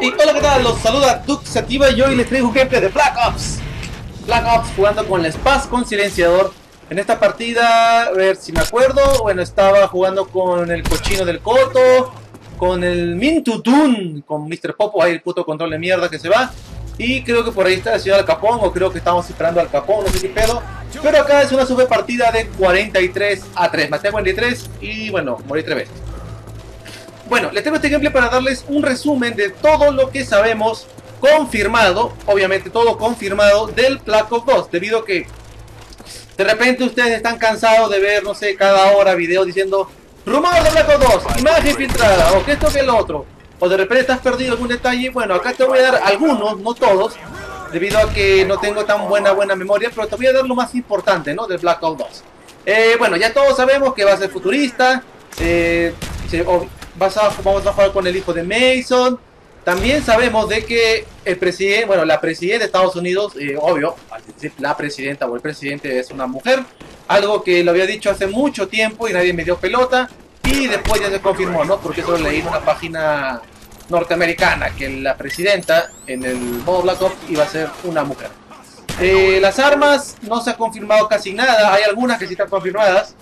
Y hola, ¿qué tal? Los saluda Duke Sativa y hoy les traigo un gameplay de Black Ops. Black Ops jugando con la Spaz con silenciador. En esta partida, a ver si me acuerdo, bueno, estaba jugando con el cochino del Coto, con el Mintutun, con Mr. Popo, ahí el puto control de mierda que se va. Y creo que por ahí está la ciudad del Capón, o creo que estamos esperando al Capón, no sé qué pedo. Pero acá es una super partida de 43 a 3. Maté 43 y bueno, morí 3 veces. Bueno, les tengo este gameplay para darles un resumen de todo lo que sabemos confirmado, obviamente todo confirmado del Black Ops 2, debido a que de repente ustedes están cansados de ver, no sé, cada hora videos diciendo rumor de Black Ops 2, imagen filtrada, o que esto que el otro, o de repente estás perdido algún detalle, bueno, acá te voy a dar algunos, no todos, debido a que no tengo tan buena buena memoria, pero te voy a dar lo más importante, ¿no? Del Black Ops 2. Eh, bueno, ya todos sabemos que va a ser futurista, eh, se, vas a, vamos a jugar con el hijo de Mason. También sabemos de que el presidente, bueno, la presidenta de Estados Unidos, eh, obvio, la presidenta o el presidente es una mujer, algo que lo había dicho hace mucho tiempo y nadie me dio pelota, y después ya se confirmó, ¿no? Porque eso leí en una página norteamericana, que la presidenta en el modo Black Ops iba a ser una mujer. Eh, las armas no se ha confirmado casi nada, hay algunas que sí están confirmadas,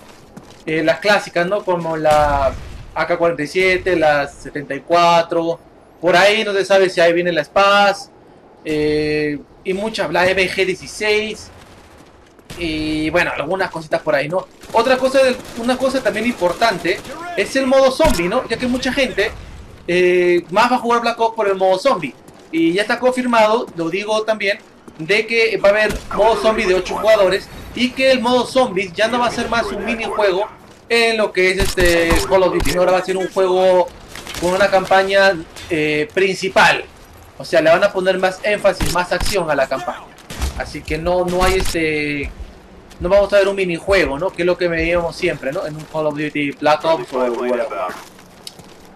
eh, las clásicas, ¿no? Como la AK-47, las 74, por ahí no se sabe si ahí viene la Spaz, eh, y muchas, la EBG-16, y bueno, algunas cositas por ahí, ¿no? Otra cosa, una cosa también importante es el modo zombie, ¿no? Ya que mucha gente eh, más va a jugar Black Ops por el modo zombie. Y ya está confirmado, lo digo también, de que va a haber modo zombie de 8 jugadores y que el modo zombies ya no va a ser más un minijuego en lo que es este Call of Duty. Ahora va a ser un juego con una campaña eh, principal. O sea, le van a poner más énfasis, más acción a la campaña. Así que no, no hay este... No vamos a ver un minijuego, ¿no? Que es lo que veíamos siempre, ¿no? En un Call of Duty Black Ops o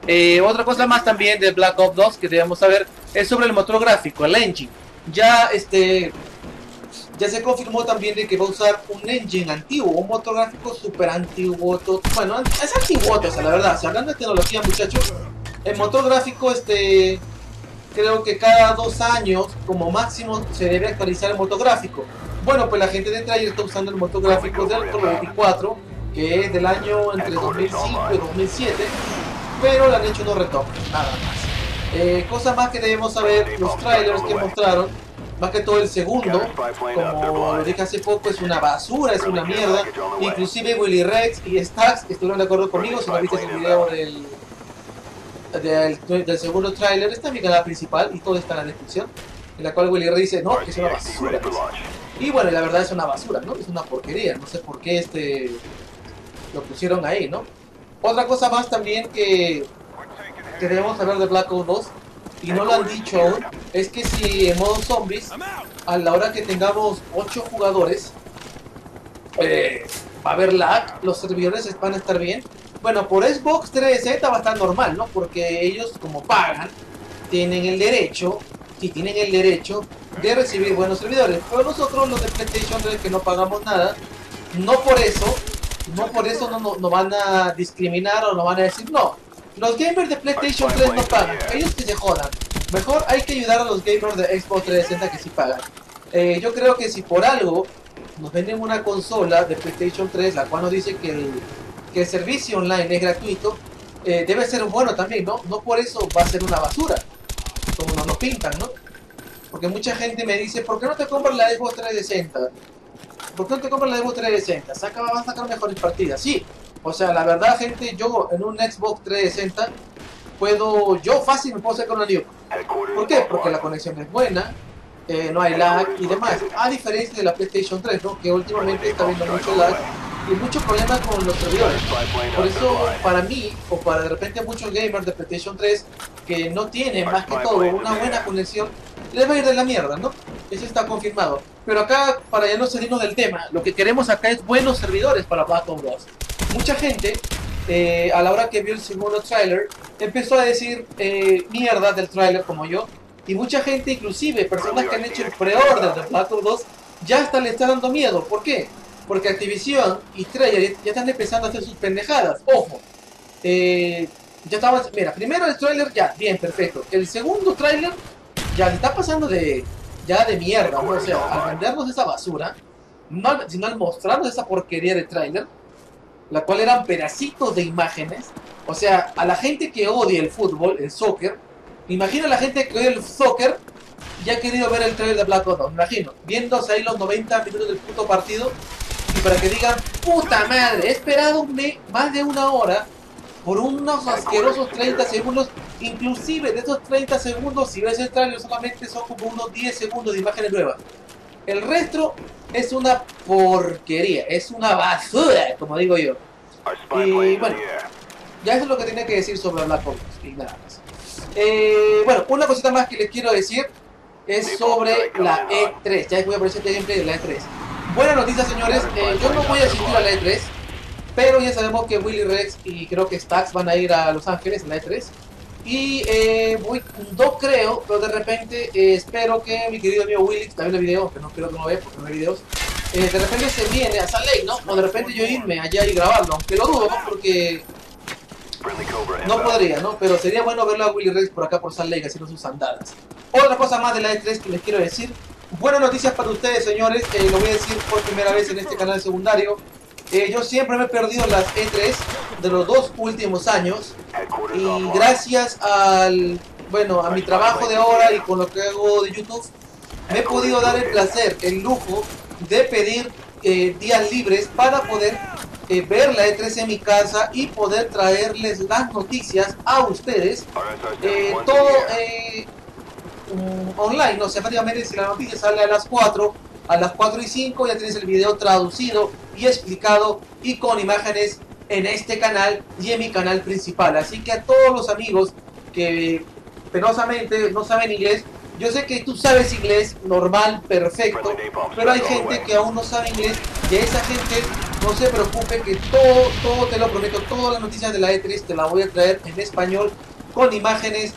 eh, otra cosa más también de Black Ops 2 que debemos saber es sobre el motor gráfico, el engine. Ya este ya se confirmó también de que va a usar un engine antiguo, un motor gráfico super antiguo. Bueno, es antiguo, o sea, la verdad. Si hablan de tecnología, muchachos, el motor gráfico, este, creo que cada dos años, como máximo, se debe actualizar el motor gráfico. Bueno, pues la gente de Trayer está usando el motor gráfico del Call 24, que es del año entre 2005 y 2007, pero le han hecho unos retoques, nada más. Eh, cosa más que debemos saber, los trailers que mostraron más que todo el segundo, como lo dije hace poco, es una basura, es una mierda. Inclusive Willy Rex y Stax estuvieron de acuerdo conmigo, si no viste el video del, del, segundo tráiler, está en mi canal principal y todo está en la descripción, en la cual Willy Rex dice, no, que es una basura. Y bueno, la verdad es una basura, ¿no? Es una porquería, no sé por qué este lo pusieron ahí, ¿no? Otra cosa más también que, que debemos hablar de Black Ops 2 y no lo han dicho aún, es que si en modo zombies, a la hora que tengamos 8 jugadores, eh, va a haber lag, los servidores van a estar bien. Bueno, por Xbox 360 va a estar normal, ¿no? Porque ellos, como pagan, tienen el derecho, y tienen el derecho de recibir buenos servidores. Pero nosotros, los de PlayStation 3, que no pagamos nada, no por eso, no por eso no, no, no van a discriminar o no van a decir no los gamers de PlayStation 3 no pagan, ellos que se jodan. Mejor hay que ayudar a los gamers de Xbox 360 que sí pagan. Eh, yo creo que si por algo nos venden una consola de PlayStation 3, la cual nos dice que el, que el servicio online es gratuito, eh, debe ser bueno también, ¿no? No por eso va a ser una basura, como nos lo pintan, ¿no? Porque mucha gente me dice, ¿por qué no te compras la Xbox 360? ¿Por qué no te compras la Xbox 360? Saca, va a sacar mejores partidas. Sí, o sea, la verdad, gente, yo en un Xbox 360 puedo, yo fácil me puedo hacer con una Nuke. ¿Por qué? Porque la conexión es buena, eh, no hay lag y demás. A diferencia de la PlayStation 3, ¿no? Que últimamente está viendo mucho lag y muchos problemas con los servidores. Por eso, para mí, o para de repente muchos gamers de PlayStation 3 que no tienen más que todo una buena conexión, les va a ir de la mierda, ¿no? Eso está confirmado. Pero acá, para ya no salirnos del tema, lo que queremos acá es buenos servidores para Battle 2 mucha gente, eh, a la hora que vio el segundo trailer, empezó a decir eh, mierda del trailer como yo. Y mucha gente, inclusive personas que han hecho el pre-order de Black Ops 2, ya hasta le está dando miedo. ¿Por qué? Porque Activision y Treyarch ya están empezando a hacer sus pendejadas. Ojo, eh, Ya estamos, mira, primero el trailer ya, bien, perfecto. El segundo trailer ya se está pasando de, ya de mierda, ¿no? O sea, al vendernos esa basura, no, sino al mostrarnos esa porquería de trailer, la cual eran pedacitos de imágenes. O sea, a la gente que odia el fútbol, el soccer, imagina a la gente que odia el soccer y ha querido ver el trailer de Black Ops 2, me imagino, viéndose ahí los 90 minutos del puto partido y para que digan, puta madre, he esperado más de una hora por unos asquerosos 30 segundos, inclusive de esos 30 segundos, si ves el trailer solamente son como unos 10 segundos de imágenes nuevas. El resto es una porquería, es una basura, como digo yo. Y, bueno. Ya eso es lo que tenía que decir sobre Black Ops y nada más. Eh, bueno, una cosita más que les quiero decir es sobre la E3. Ya voy a aparecer este gameplay de la E3. Buena noticia, señores. eh, yo no voy a asistir a la E3, pero ya sabemos que Willy Rex y creo que Stax van a ir a Los Ángeles en la E3. Y eh, voy, creo, pero de repente eh, espero que mi querido amigo Willy, que está viendo el video, que no creo que no vea porque no ve videos, eh, de repente se viene a Salt Lake, ¿no? O de repente yo irme allá y grabarlo, aunque lo dudo, ¿no? Porque no podría, ¿no? Pero sería bueno verlo a Willy Rex por acá por Salt Lake haciendo sus andadas. Otra cosa más de la E3 que les quiero decir. Buenas noticias para ustedes, señores. Eh, lo voy a decir por primera vez en este canal secundario. Eh, yo siempre me he perdido las E3 de los dos últimos años. Y gracias al, bueno, a mi trabajo de ahora y con lo que hago de YouTube, me he podido dar el placer, el lujo de pedir eh, días libres para poder eh, ver la E3 en mi casa y poder traerles las noticias a ustedes Our SR-71's in the todo mm, online, o sea, prácticamente si la noticia sale a las 4, a las 4 y 5 ya tienes el video traducido y explicado y con imágenes en este canal y en mi canal principal. Así que a todos los amigos que penosamente no saben inglés, yo sé que tú sabes inglés normal, perfecto, pero hay gente que aún no sabe inglés y a esa gente no se preocupe que todo, todo te lo prometo, todas las noticias de la E3 te la voy a traer en español con imágenes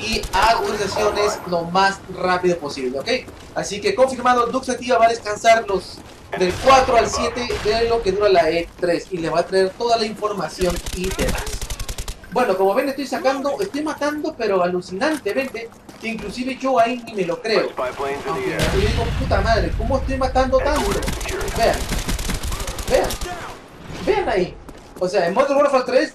y actualizaciones lo más rápido posible, ¿ok? Así que confirmado, Dux Activa va a descansar los del 4 al 7 de lo que dura la E3 y le va a traer toda la información y demás. Bueno, como ven estoy sacando, estoy matando pero alucinantemente, inclusive yo ahí ni me lo creo. Aunque yo digo, puta madre, ¿cómo estoy matando tanto? Vean, vean, vean ahí. O sea, en Modern Warfare 3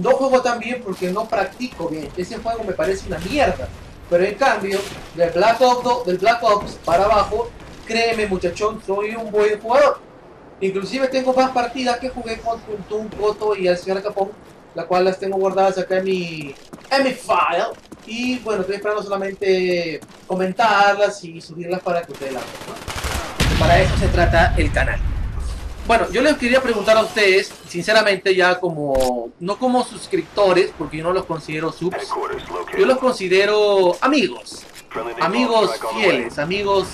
no juego tan bien porque no practico bien. Ese juego me parece una mierda. Pero en cambio, del Black Ops, del Black Ops para abajo, créeme muchachón, soy un buen jugador. Inclusive tengo más partidas que jugué con Tuntun, Coto y el señor Capón, las cuales las tengo guardadas acá en mi, en mi file. Y bueno, estoy esperando solamente comentarlas y subirlas para que ustedes las vean. ¿no? Para eso se trata el canal. Bueno, yo les quería preguntar a ustedes, sinceramente ya como, no como suscriptores, porque yo no los considero subs, yo los considero amigos, amigos fieles, amigos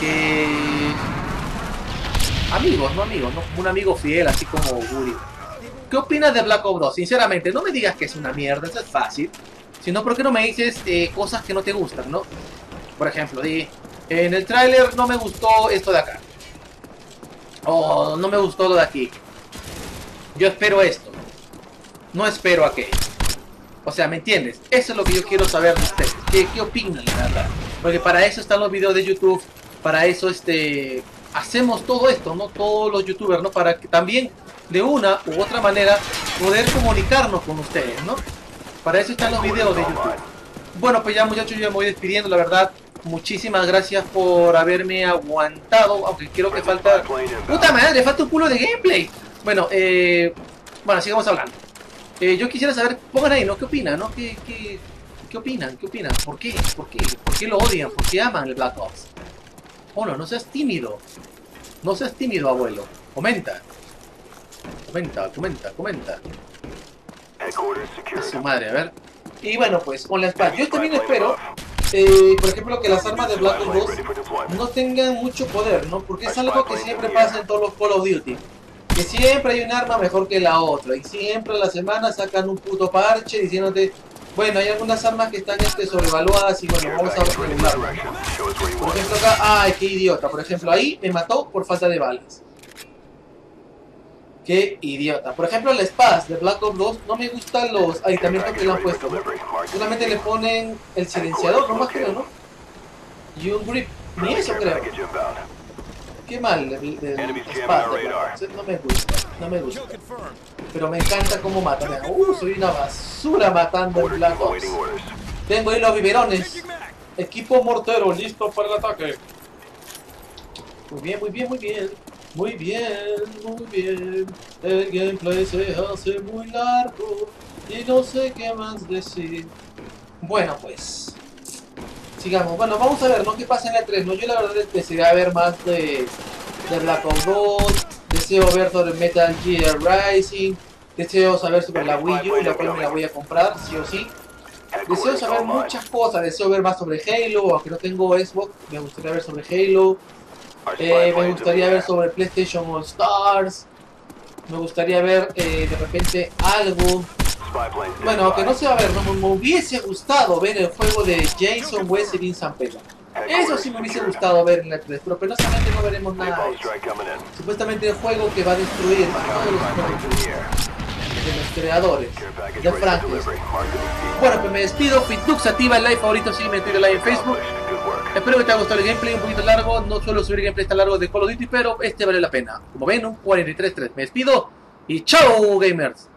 que... Amigos, no amigos, no un amigo fiel, así como Guri. ¿Qué opinas de Black Ops 2? Sinceramente, no me digas que es una mierda, eso es fácil. Sino porque no me dices eh, cosas que no te gustan, ¿no? Por ejemplo, di, en el tráiler no me gustó esto de acá. O no me gustó lo de aquí. Yo espero esto. No espero aquello. O sea, ¿me entiendes? Eso es lo que yo quiero saber de ustedes. ¿Qué, qué opinan, la verdad? Porque para eso están los videos de YouTube. Para eso este hacemos todo esto, ¿no? Todos los youtubers, ¿no? Para que también de una u otra manera poder comunicarnos con ustedes, ¿no? Para eso están los videos de YouTube. Bueno, pues ya muchachos, yo me voy despidiendo, la verdad. Muchísimas gracias por haberme aguantado, aunque creo que falta... ¡Puta madre! Falta un culo de gameplay. Bueno, eh... Bueno, sigamos hablando. Eh, yo quisiera saber, pongan ahí, ¿no? ¿Qué opinan, no? ¿Qué, qué, qué opinan? ¿Qué opinan? ¿Por qué? ¿Por qué? ¿Por qué lo odian? ¿Por qué aman el Black Ops? Bueno, no seas tímido. No seas tímido, abuelo. Comenta. Comenta, comenta, comenta. A su madre, a ver. Y bueno, pues con la espada. Yo también espero, eh, por ejemplo, que las armas de Black Ops 2 Ready for deployment. no tengan mucho poder, ¿no? Porque es algo que siempre pasa en todos los Call of Duty. Que siempre hay un arma mejor que la otra. Y siempre a la semana sacan un puto parche diciéndote, bueno, hay algunas armas que están este, sobrevaluadas y bueno, vamos a regularlas. Por ejemplo acá, ay, qué idiota. Por ejemplo, ahí me mató por falta de balas. Qué idiota. Por ejemplo, el Spaz de Black Ops 2 no me gustan los aditamentos que le han puesto. Solamente le ponen el silenciador, no más creo, ¿no? Y un grip. Ni eso creo. Qué mal el, el, el Spaz de Black Ops. No me gusta, no me gusta. Pero me encanta cómo matan. Uh, soy una basura matando en Black Ops. Tengo ahí los biberones. Equipo mortero, listo para el ataque. Muy bien, muy bien, muy bien. Muy bien, muy bien. El gameplay se hace muy largo y no sé qué más decir. Bueno, pues. Sigamos. Bueno, vamos a ver, ¿no? ¿Qué pasa en el 3? No, yo la verdad desearía ver más de, de Black Ops 2. Deseo ver sobre Metal Gear Rising. Deseo saber sobre la Wii U, la cual me la voy a comprar, sí o sí. Deseo saber muchas cosas. Deseo ver más sobre Halo, aunque no tengo Xbox. Me gustaría ver sobre Halo. Eh, me gustaría ver sobre PlayStation All Stars. Me gustaría ver eh, de repente algo. Bueno, aunque no se va a ver, no, me hubiese gustado ver el juego de Jason West y Vincent Pela. Eso sí me hubiese gustado ver en la 3, pero penosamente no veremos nada. Supuestamente el juego que va a destruir a todos los de los creadores de Frankenstein. Bueno, pues me despido. Fitdux activa el like favorito, sígueme en Twitter, like en Facebook. Espero que te haya gustado el gameplay un poquito largo. No suelo subir gameplay tan largo de Call of Duty, pero este vale la pena. Como ven, un 43-3. Me despido y chao, gamers.